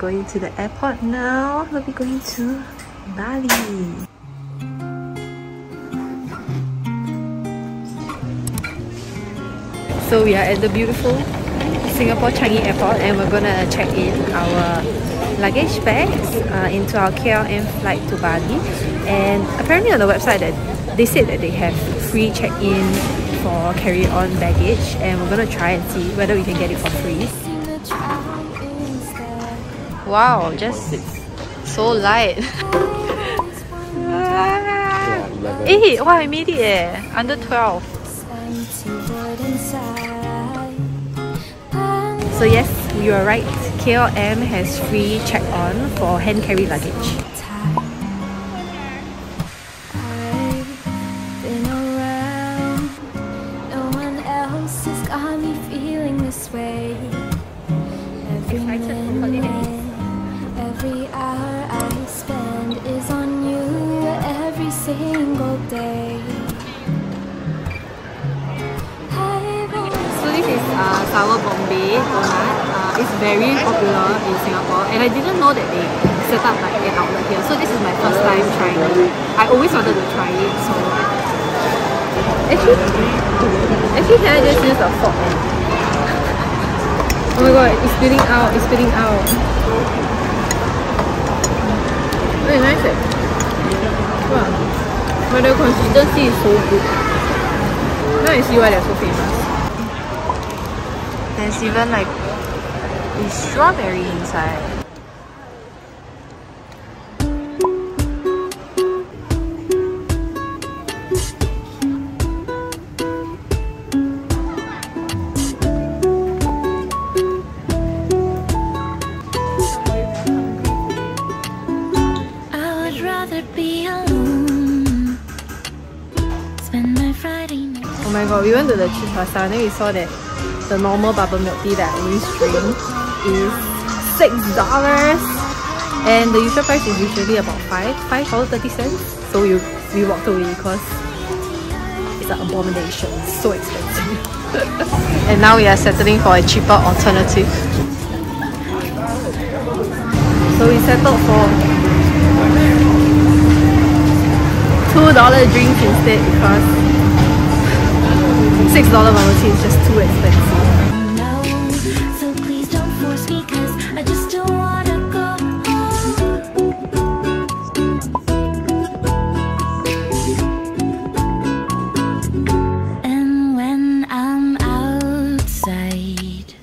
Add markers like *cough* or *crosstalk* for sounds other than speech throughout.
Going to the airport now. We'll be going to Bali. So we are at the beautiful Singapore Changi Airport and we're gonna check in our luggage bags uh, into our KLM flight to Bali and apparently on the website that they said that they have free check-in for carry-on baggage and we're gonna try and see whether we can get it for free. Wow, just so light. Eight! Wow, I made it eh! Under 12. So yes, you are right. KLM has free check-on for hand carry luggage. Single day. uh, Sourbombe donut. Uh, it's very popular in Singapore and I didn't know that they set up like an outlet here. So this is my first time trying it. I always wanted to try it so actually actually can I just use a fork *laughs* Oh my god, it's spilling out, it's spilling out. Very nice eh? Wow. But the consistency is so good. Now I see why they're so famous. There's even like a strawberry inside. Oh my god, we went to the cheese pasta and then we saw that the normal bubble milk tea that always drink is six dollars. And the usual price is usually about five five dollars thirty cents. So we, we walked away because it's an abomination it's so expensive. *laughs* And now we are settling for a cheaper alternative. So we settled for two dollar drinks instead because six dollar bubble tea is just too expensive And when I'm outside,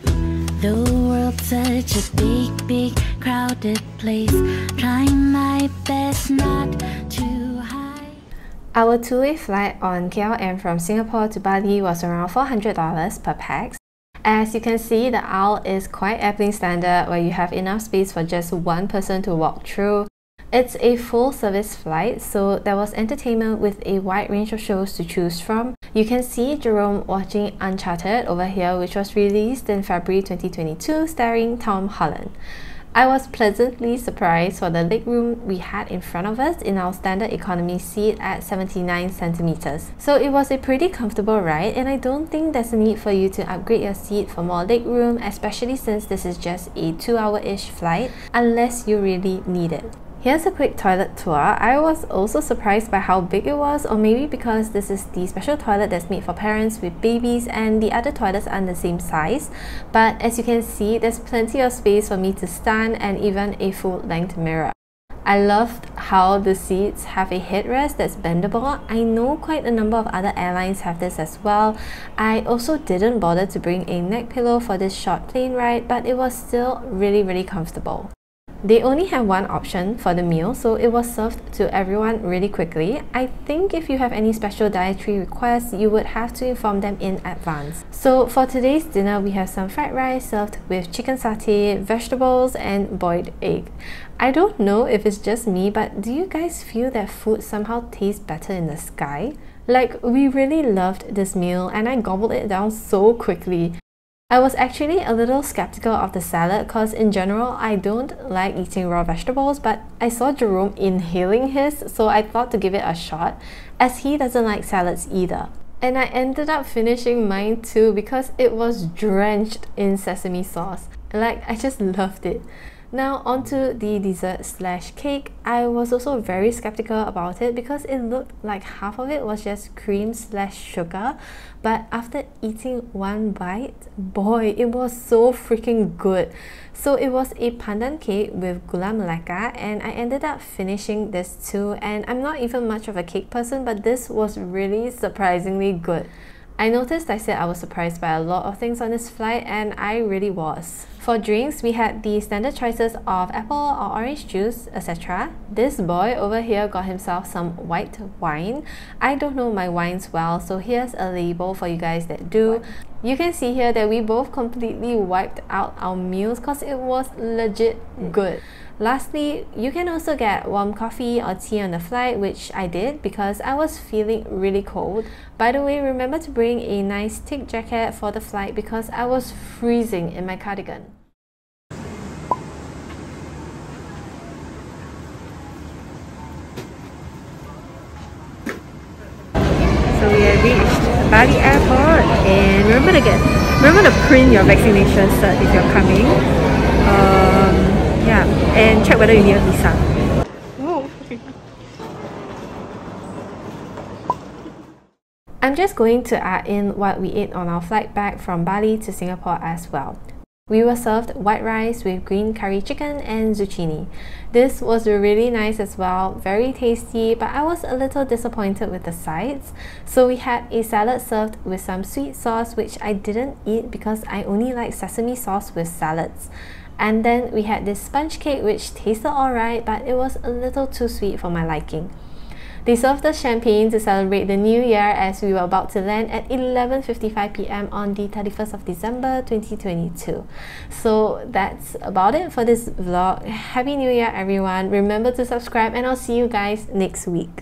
the world's such a big, big, crowded place. Trying my best not. Our two-way flight on KLM from Singapore to Bali was around $400 per pax. As you can see, the aisle is quite airplane standard where you have enough space for just one person to walk through. It's a full service flight, so there was entertainment with a wide range of shows to choose from. You can see Jerome watching Uncharted over here, which was released in February 2022, starring Tom Holland. I was pleasantly surprised for the legroom we had in front of us in our standard economy seat at 79 centimeters. So it was a pretty comfortable ride and I don't think there's a need for you to upgrade your seat for more legroom, especially since this is just a 2 hour-ish flight, unless you really need it. Here's a quick toilet tour. I was also surprised by how big it was or maybe because this is the special toilet that's made for parents with babies and the other toilets are the same size. But as you can see, there's plenty of space for me to stand and even a full-length mirror. I loved how the seats have a headrest that's bendable. I know quite a number of other airlines have this as well. I also didn't bother to bring a neck pillow for this short plane ride, but it was still really really comfortable. They only have one option for the meal, so it was served to everyone really quickly. I think if you have any special dietary requests, you would have to inform them in advance. So for today's dinner, we have some fried rice served with chicken satay, vegetables, and boiled egg. I don't know if it's just me, but do you guys feel that food somehow tastes better in the sky? Like, we really loved this meal and I gobbled it down so quickly. I was actually a little skeptical of the salad because in general I don't like eating raw vegetables but I saw Jerome inhaling his so I thought to give it a shot as he doesn't like salads either. And I ended up finishing mine too because it was drenched in sesame sauce. Like I just *laughs* loved it. Now onto the dessert slash cake. I was also very skeptical about it because it looked like half of it was just cream slash sugar. But after eating one bite, boy, it was so freaking good. So it was a pandan cake with gula melaka and I ended up finishing this too. And I'm not even much of a cake person, but this was really surprisingly good. I noticed I said I was surprised by a lot of things on this flight and I really was. For drinks, we had the standard choices of apple or orange juice, etc. This boy over here got himself some white wine. I don't know my wines well, so here's a label for you guys that do. You can see here that we both completely wiped out our meals because it was legit good. Lastly, you can also get warm coffee or tea on the flight, which I did because I was feeling really cold. By the way, remember to bring a nice thick jacket for the flight because I was freezing in my cardigan. So we have reached Bali Airport and remember to get remember to print your vaccination cert if you're coming. Yeah, and check whether you need a visa. *laughs* I'm just going to add in what we ate on our flight back from Bali to Singapore as well. We were served white rice with green curry chicken and zucchini. This was really nice as well, very tasty, but I was a little disappointed with the sides. So we had a salad served with some sweet sauce, which I didn't eat because I only like sesame sauce with salads. And then we had this sponge cake which tasted alright but it was a little too sweet for my liking. They served us champagne to celebrate the new year as we were about to land at 11.55 pm on the 31st of December 2022. So that's about it for this vlog. Happy New Year everyone. Remember to subscribe and I'll see you guys next week.